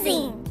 amazing!